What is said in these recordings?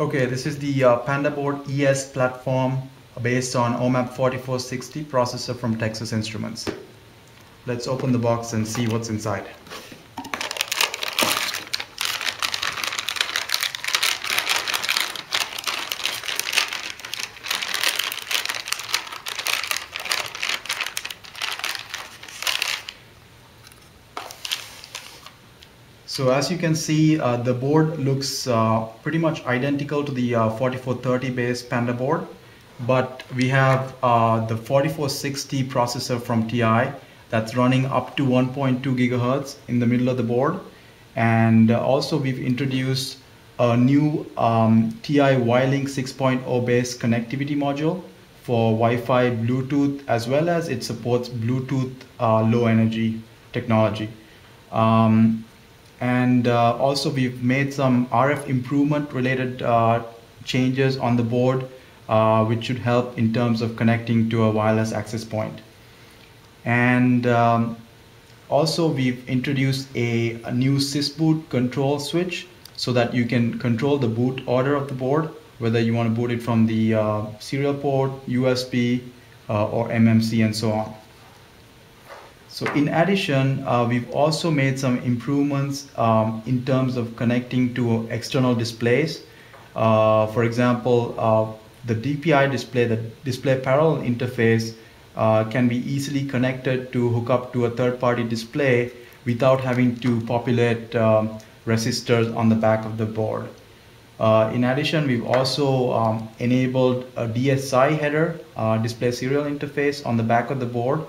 Okay, this is the uh, PandaBoard ES platform based on OMAP 4460 processor from Texas Instruments. Let's open the box and see what's inside. So as you can see, uh, the board looks uh, pretty much identical to the uh, 4430 base Panda board, but we have uh, the 4460 processor from TI that's running up to 1.2 gigahertz in the middle of the board. And uh, also we've introduced a new um, TI WiLink 6.0 base connectivity module for Wi-Fi, Bluetooth, as well as it supports Bluetooth uh, low energy technology. Um, and uh, also we've made some RF improvement related uh, changes on the board uh, which should help in terms of connecting to a wireless access point. And um, also we've introduced a, a new sysboot control switch so that you can control the boot order of the board whether you want to boot it from the uh, serial port, USB, uh, or MMC and so on. So in addition, uh, we've also made some improvements um, in terms of connecting to external displays. Uh, for example, uh, the DPI display, the display parallel interface uh, can be easily connected to hook up to a third-party display without having to populate um, resistors on the back of the board. Uh, in addition, we've also um, enabled a DSI header, uh, display serial interface on the back of the board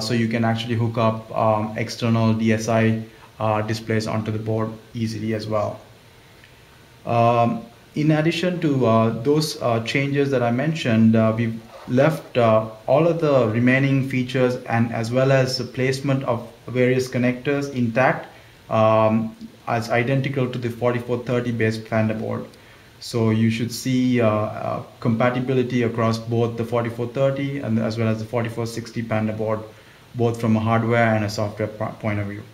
so you can actually hook up um, external DSI uh, displays onto the board easily as well. Um, in addition to uh, those uh, changes that I mentioned, uh, we've left all of the remaining features and as well as the placement of various connectors intact um, as identical to the 4430 based board. So you should see uh, uh, compatibility across both the 4430 and as well as the 4460 Panda board, both from a hardware and a software point of view.